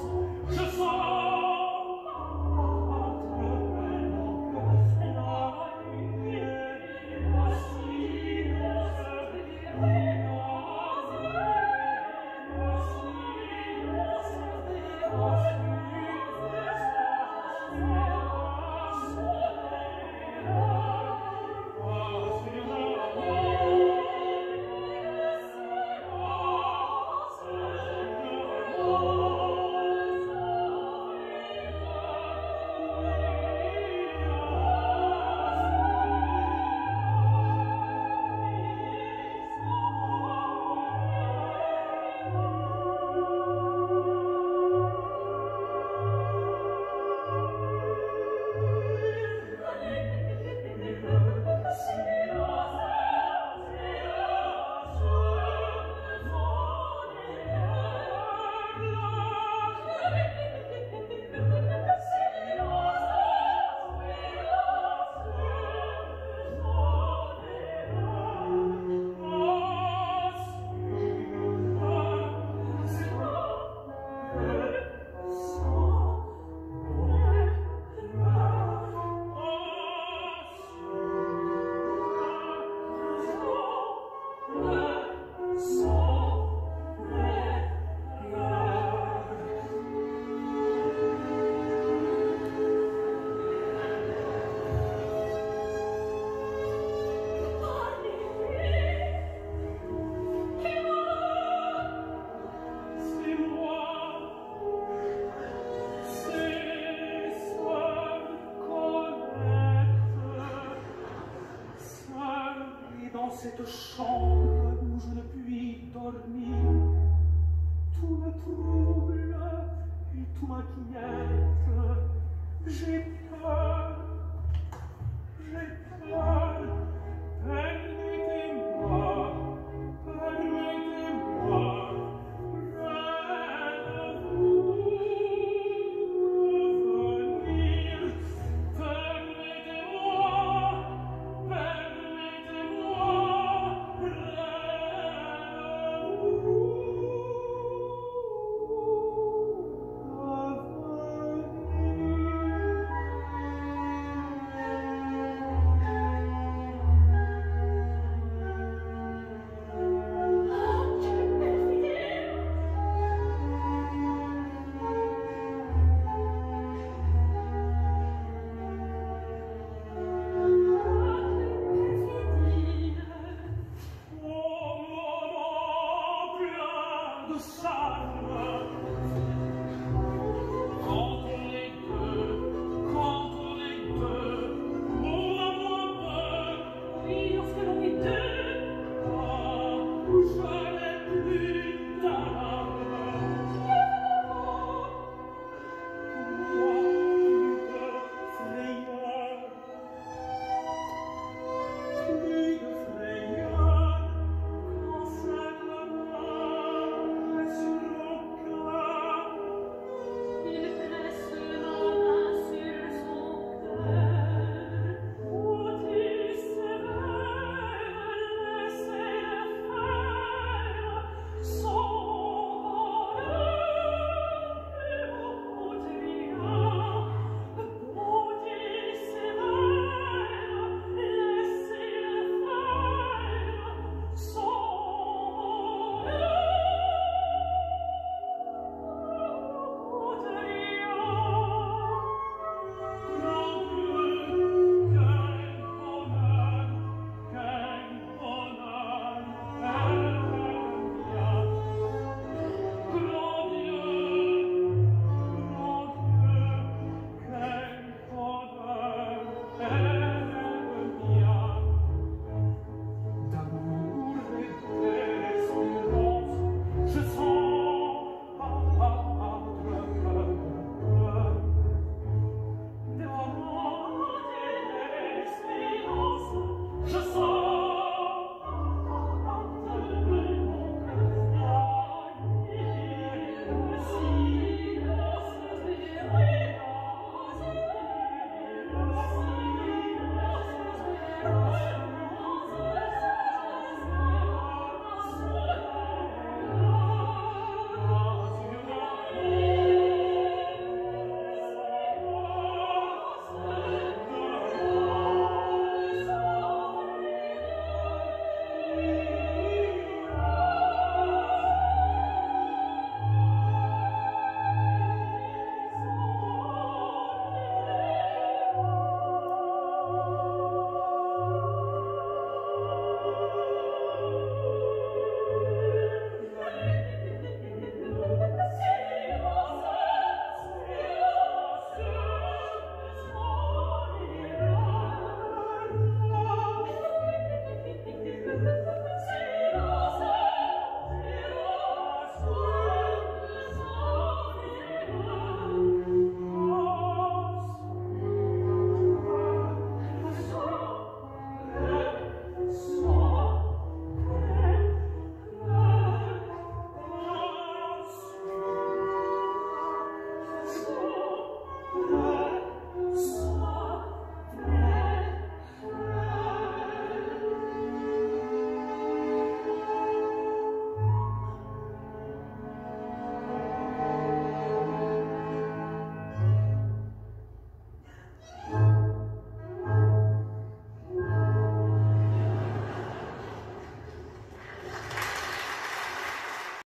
Thank. Cette chambre où je ne puis dormir, tout me trouble et tout m'inquiète. J'ai peur